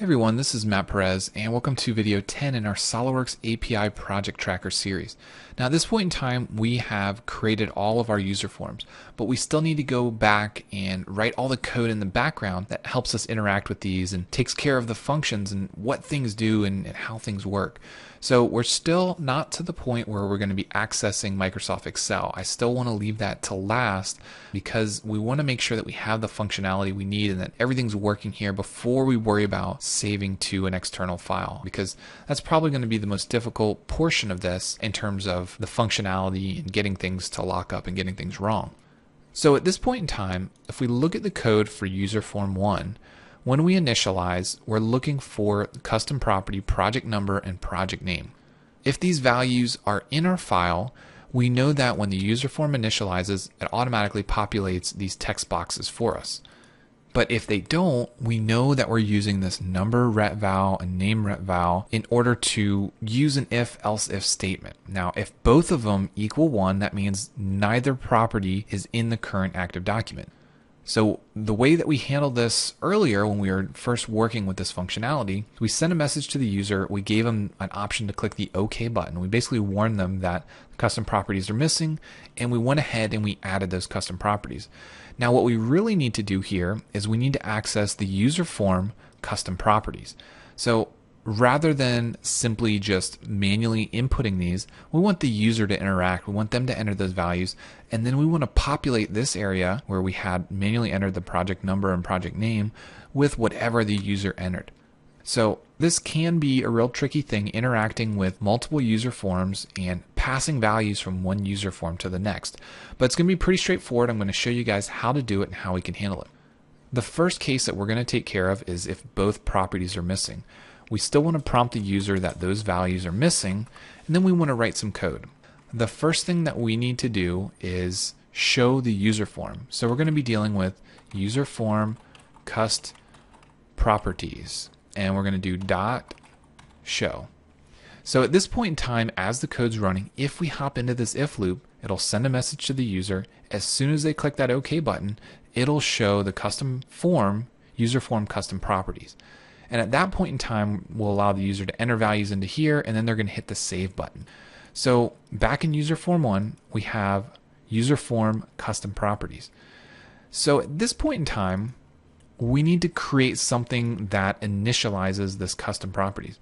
Hey everyone, this is Matt Perez, and welcome to video 10 in our SOLIDWORKS API Project Tracker series. Now, at this point in time, we have created all of our user forms, but we still need to go back and write all the code in the background that helps us interact with these and takes care of the functions and what things do and, and how things work. So we're still not to the point where we're going to be accessing Microsoft Excel. I still want to leave that to last because we want to make sure that we have the functionality we need and that everything's working here before we worry about saving to an external file because that's probably going to be the most difficult portion of this in terms of the functionality and getting things to lock up and getting things wrong. So at this point in time, if we look at the code for user form 1, when we initialize, we're looking for the custom property, project number, and project name. If these values are in our file, we know that when the user form initializes, it automatically populates these text boxes for us. But if they don't, we know that we're using this number ret val and name ret val in order to use an if else if statement. Now, if both of them equal one, that means neither property is in the current active document. So the way that we handled this earlier when we were first working with this functionality, we sent a message to the user. We gave them an option to click the OK button. We basically warned them that custom properties are missing, and we went ahead and we added those custom properties. Now, what we really need to do here is we need to access the user form custom properties. So rather than simply just manually inputting these, we want the user to interact. We want them to enter those values. And then we want to populate this area where we had manually entered the project number and project name with whatever the user entered. So this can be a real tricky thing interacting with multiple user forms and passing values from one user form to the next. But it's going to be pretty straightforward. I'm going to show you guys how to do it and how we can handle it. The first case that we're going to take care of is if both properties are missing we still want to prompt the user that those values are missing, and then we want to write some code. The first thing that we need to do is show the user form. So we're going to be dealing with user form cust properties, and we're going to do dot show. So at this point in time, as the code's running, if we hop into this if loop, it'll send a message to the user. As soon as they click that OK button, it'll show the custom form, user form custom properties. And at that point in time, we'll allow the user to enter values into here, and then they're going to hit the save button. So back in user form one, we have user form custom properties. So at this point in time, we need to create something that initializes this custom properties.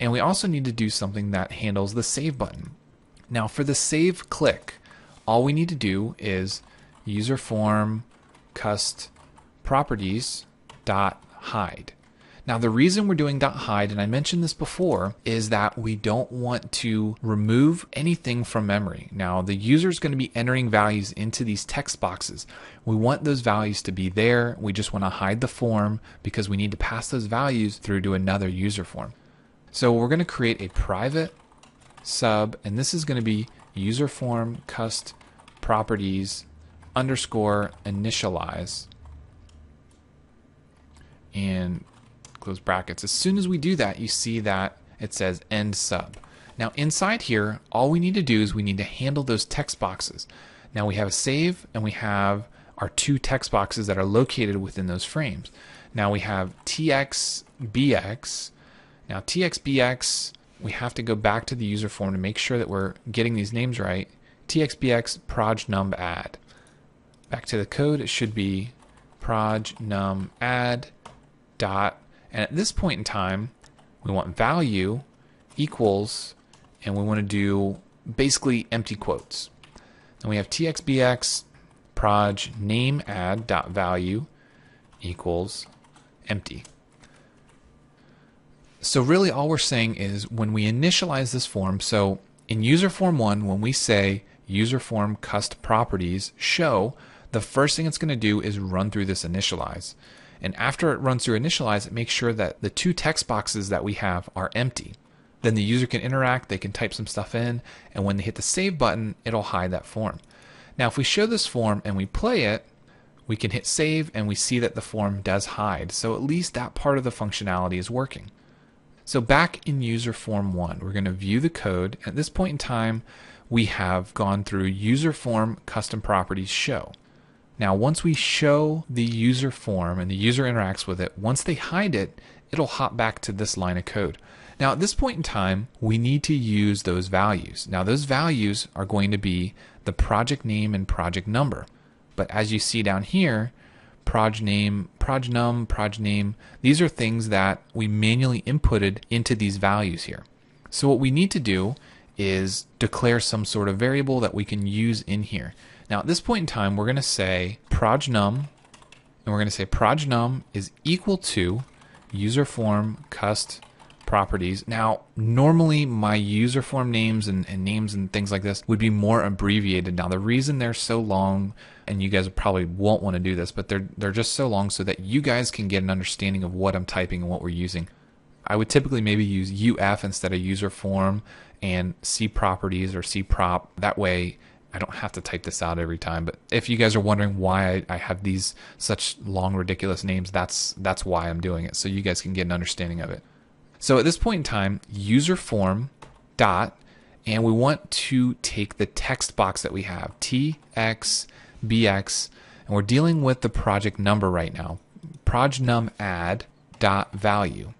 And we also need to do something that handles the save button. Now for the save click, all we need to do is user form cust properties dot hide. Now, the reason we're doing .hide, and I mentioned this before, is that we don't want to remove anything from memory. Now, the user is going to be entering values into these text boxes. We want those values to be there. We just want to hide the form because we need to pass those values through to another user form. So we're going to create a private sub, and this is going to be user form cust properties underscore initialize. And close brackets. As soon as we do that, you see that it says end sub. Now inside here, all we need to do is we need to handle those text boxes. Now we have a save and we have our two text boxes that are located within those frames. Now we have txbx. Now txbx, we have to go back to the user form to make sure that we're getting these names right. txbx proj num add. Back to the code, it should be proj num add dot and at this point in time, we want value equals, and we want to do basically empty quotes. Then we have txbx proj name add dot value equals empty. So really all we're saying is when we initialize this form, so in user form one, when we say user form cust properties show, the first thing it's going to do is run through this initialize. And after it runs through initialize, it makes sure that the two text boxes that we have are empty. Then the user can interact, they can type some stuff in, and when they hit the save button, it'll hide that form. Now, if we show this form and we play it, we can hit save and we see that the form does hide. So at least that part of the functionality is working. So back in user form one, we're going to view the code. At this point in time, we have gone through user form custom properties show. Now, once we show the user form and the user interacts with it, once they hide it, it'll hop back to this line of code. Now, at this point in time, we need to use those values. Now, those values are going to be the project name and project number. But as you see down here, proj name, proj num, proj name, these are things that we manually inputted into these values here. So what we need to do is declare some sort of variable that we can use in here. Now at this point in time, we're going to say proj num, and we're going to say proj num is equal to user form cust properties. Now, normally my user form names and, and, names and things like this would be more abbreviated. Now, the reason they're so long, and you guys probably won't want to do this, but they're they're just so long so that you guys can get an understanding of what I'm typing and what we're using. I would typically maybe use UF instead of user form and C properties or C prop. That way I don't have to type this out every time. But if you guys are wondering why I, I, have these such long, ridiculous names, that's that's why I'm doing it, so you guys can get an understanding of it. So at this point in time, user form dot, and we want to take the text box that we have, tx bx, and we're dealing with the project number right now, projnum add dot value.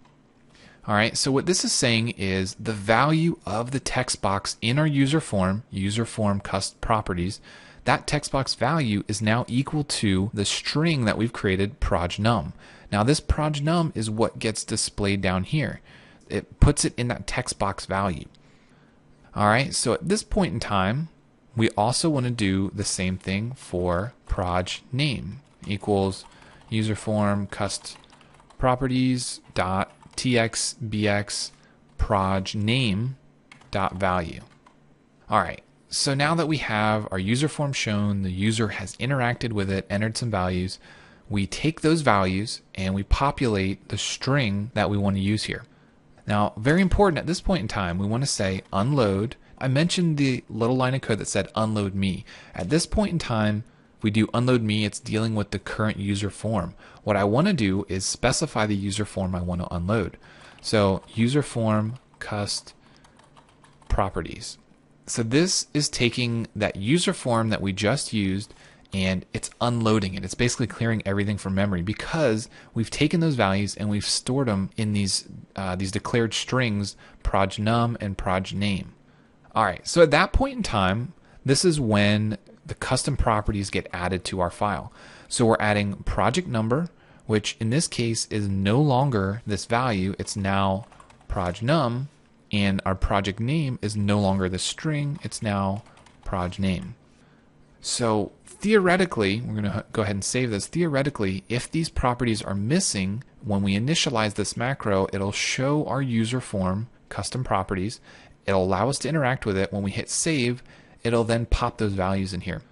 All right, so what this is saying is the value of the text box in our user form, user form cust properties, that text box value is now equal to the string that we've created projnum. Now this projnum is what gets displayed down here. It puts it in that text box value. All right, so at this point in time, we also want to do the same thing for proj name equals user form cust properties dot txbx proj name dot value. All right, so now that we have our user form shown, the user has interacted with it, entered some values, we take those values and we populate the string that we want to use here. Now, very important at this point in time, we want to say unload. I mentioned the little line of code that said unload me. At this point in time, we do unload me, it's dealing with the current user form. What I want to do is specify the user form I want to unload. So user form cust properties. So this is taking that user form that we just used and it's unloading it. It's basically clearing everything from memory because we've taken those values and we've stored them in these uh, these declared strings proj num and proj name. All right, so at that point in time, this is when the custom properties get added to our file. So we're adding project number, which in this case is no longer this value, it's now proj num, and our project name is no longer the string, it's now proj name. So theoretically, we're going to go ahead and save this. Theoretically, if these properties are missing, when we initialize this macro, it'll show our user form custom properties. It'll allow us to interact with it. When we hit save, it'll then pop those values in here.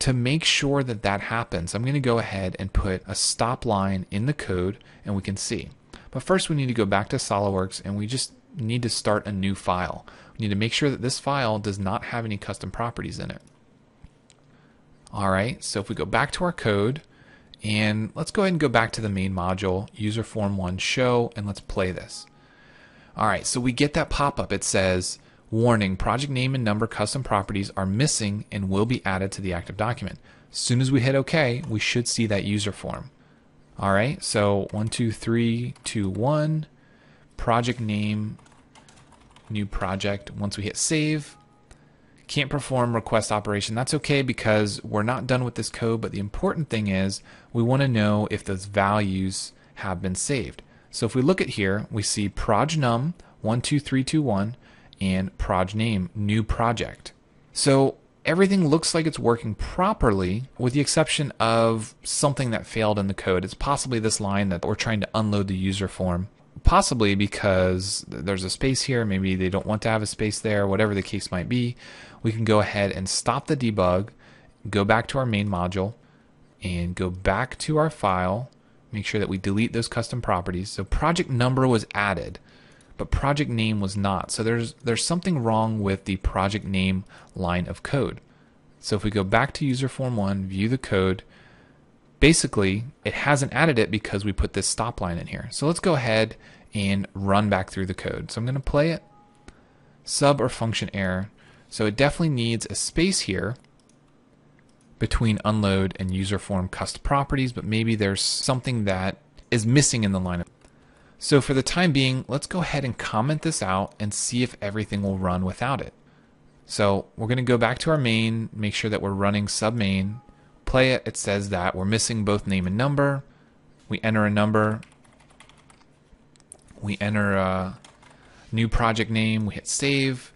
To make sure that that happens, I'm going to go ahead and put a stop line in the code and we can see. But first we need to go back to SOLIDWORKS and we just need to start a new file. We need to make sure that this file does not have any custom properties in it. All right, so if we go back to our code and let's go ahead and go back to the main module, user form one show, and let's play this. All right, so we get that pop-up. It says, Warning, project name and number custom properties are missing and will be added to the active document. As soon as we hit OK, we should see that user form. All right, so one, two, three, two, one, project name, new project. Once we hit save, can't perform request operation. That's okay because we're not done with this code, but the important thing is we want to know if those values have been saved. So if we look at here, we see projnum 12321 and proj name, new project. So everything looks like it's working properly with the exception of something that failed in the code. It's possibly this line that we're trying to unload the user form. Possibly because there's a space here, maybe they don't want to have a space there, whatever the case might be. We can go ahead and stop the debug, go back to our main module, and go back to our file, make sure that we delete those custom properties. So project number was added but project name was not. So there's there's something wrong with the project name line of code. So if we go back to user form 1, view the code, basically it hasn't added it because we put this stop line in here. So let's go ahead and run back through the code. So I'm going to play it sub or function error. So it definitely needs a space here between unload and user form cust properties, but maybe there's something that is missing in the line of So for the time being, let's go ahead and comment this out and see if everything will run without it. So we're going to go back to our main, make sure that we're running submain, play it. It says that we're missing both name and number. We enter a number. We enter a new project name. We hit save.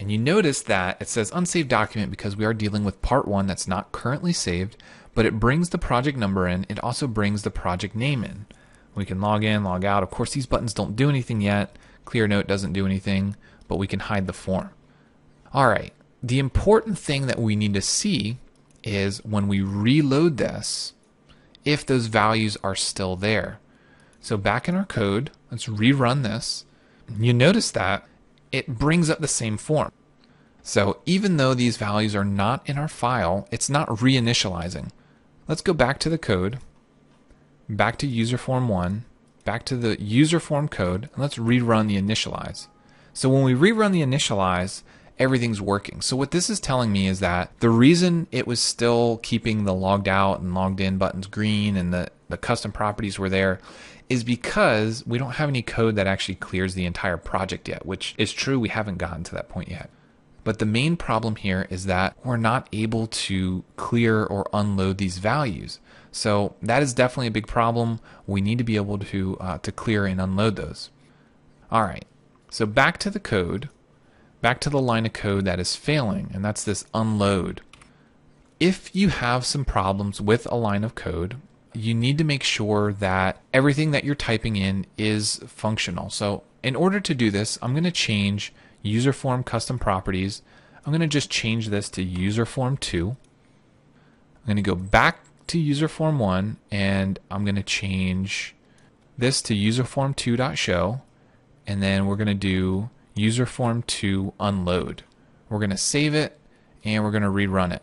And you notice that it says unsaved document because we are dealing with part one that's not currently saved, but it brings the project number in. It also brings the project name in. We can log in, log out. Of course, these buttons don't do anything yet. Clear note doesn't do anything, but we can hide the form. All right. The important thing that we need to see is when we reload this, if those values are still there. So back in our code, let's rerun this. You notice that it brings up the same form. So even though these values are not in our file, it's not reinitializing. Let's go back to the code, back to user form 1, back to the user form code, and let's rerun the initialize. So when we rerun the initialize, everything's working. So what this is telling me is that the reason it was still keeping the logged out and logged in buttons green and the, the custom properties were there is because we don't have any code that actually clears the entire project yet, which is true. We haven't gotten to that point yet. But the main problem here is that we're not able to clear or unload these values. So that is definitely a big problem. We need to be able to, uh, to clear and unload those. All right, so back to the code back to the line of code that is failing, and that's this unload. If you have some problems with a line of code, you need to make sure that everything that you're typing in is functional. So in order to do this, I'm going to change user form custom properties. I'm going to just change this to user form 2. I'm going to go back to user form 1 and I'm going to change this to user form 2.show and then we're going to do user form to unload. We're going to save it and we're going to rerun it.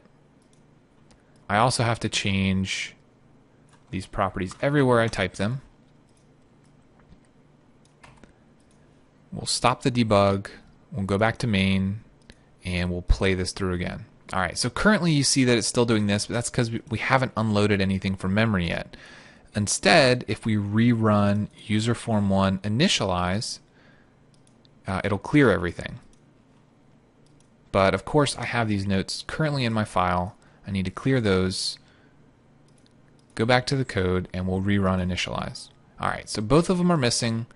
I also have to change these properties everywhere I type them. We'll stop the debug, we'll go back to main, and we'll play this through again. All right, so currently you see that it's still doing this, but that's because we haven't unloaded anything from memory yet. Instead, if we rerun user form 1 initialize, uh, it'll clear everything. But of course, I have these notes currently in my file. I need to clear those, go back to the code, and we'll rerun initialize. All right, so both of them are missing.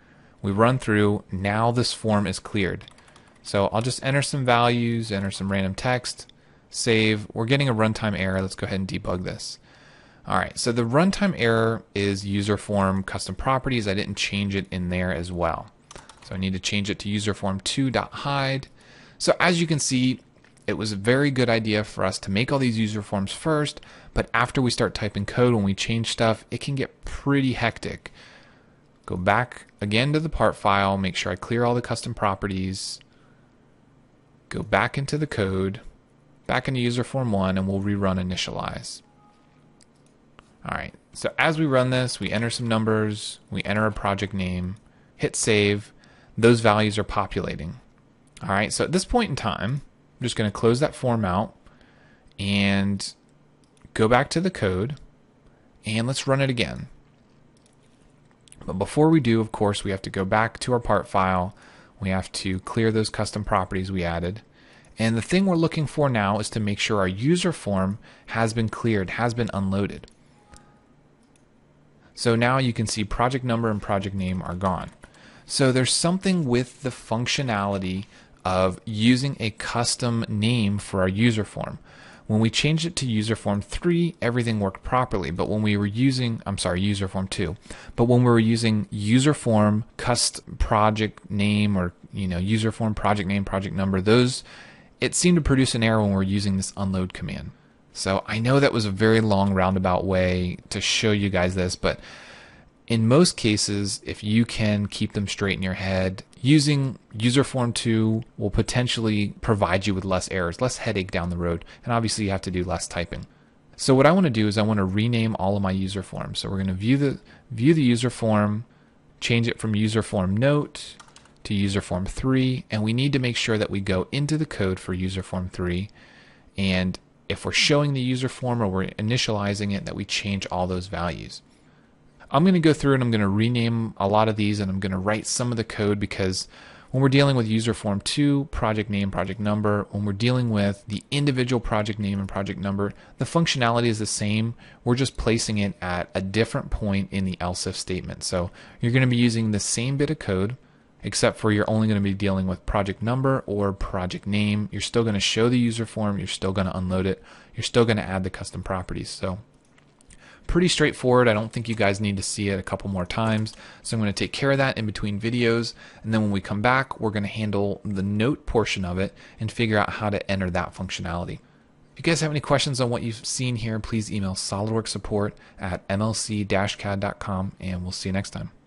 We run through. Now this form is cleared. So I'll just enter some values, enter some random text, save. We're getting a runtime error. Let's go ahead and debug this. All right, so the runtime error is user form custom properties. I didn't change it in there as well. So I need to change it to user userform2.hide. So as you can see, it was a very good idea for us to make all these user forms first, but after we start typing code, when we change stuff, it can get pretty hectic. Go back again to the part file, make sure I clear all the custom properties, go back into the code, back into user form 1, and we'll rerun initialize. All right, so as we run this, we enter some numbers, we enter a project name, hit save, those values are populating. All right, so at this point in time, I'm just going to close that form out and go back to the code and let's run it again. But before we do, of course, we have to go back to our part file. We have to clear those custom properties we added. And the thing we're looking for now is to make sure our user form has been cleared, has been unloaded. So now you can see project number and project name are gone. So there's something with the functionality of using a custom name for our user form. When we changed it to user form 3, everything worked properly. But when we were using, I'm sorry, user form 2, but when we were using user form cust project name or, you know, user form project name, project number, those, it seemed to produce an error when we we're using this unload command. So I know that was a very long roundabout way to show you guys this, but in most cases, if you can keep them straight in your head, using user form 2 will potentially provide you with less errors, less headache down the road, and obviously you have to do less typing. So what I want to do is I want to rename all of my user forms. So we're going to view the view the user form, change it from user form note to user form 3, and we need to make sure that we go into the code for user form 3 and if we're showing the user form or we're initializing it that we change all those values. I'm going to go through and I'm going to rename a lot of these and I'm going to write some of the code because when we're dealing with user form 2, project name, project number, when we're dealing with the individual project name and project number, the functionality is the same. We're just placing it at a different point in the else if statement. So you're going to be using the same bit of code, except for you're only going to be dealing with project number or project name. You're still going to show the user form, you're still going to unload it, you're still going to add the custom properties. So pretty straightforward. I don't think you guys need to see it a couple more times. So I'm going to take care of that in between videos. And then when we come back, we're going to handle the note portion of it and figure out how to enter that functionality. If you guys have any questions on what you've seen here, please email SolidWorks support at mlc-cad.com and we'll see you next time.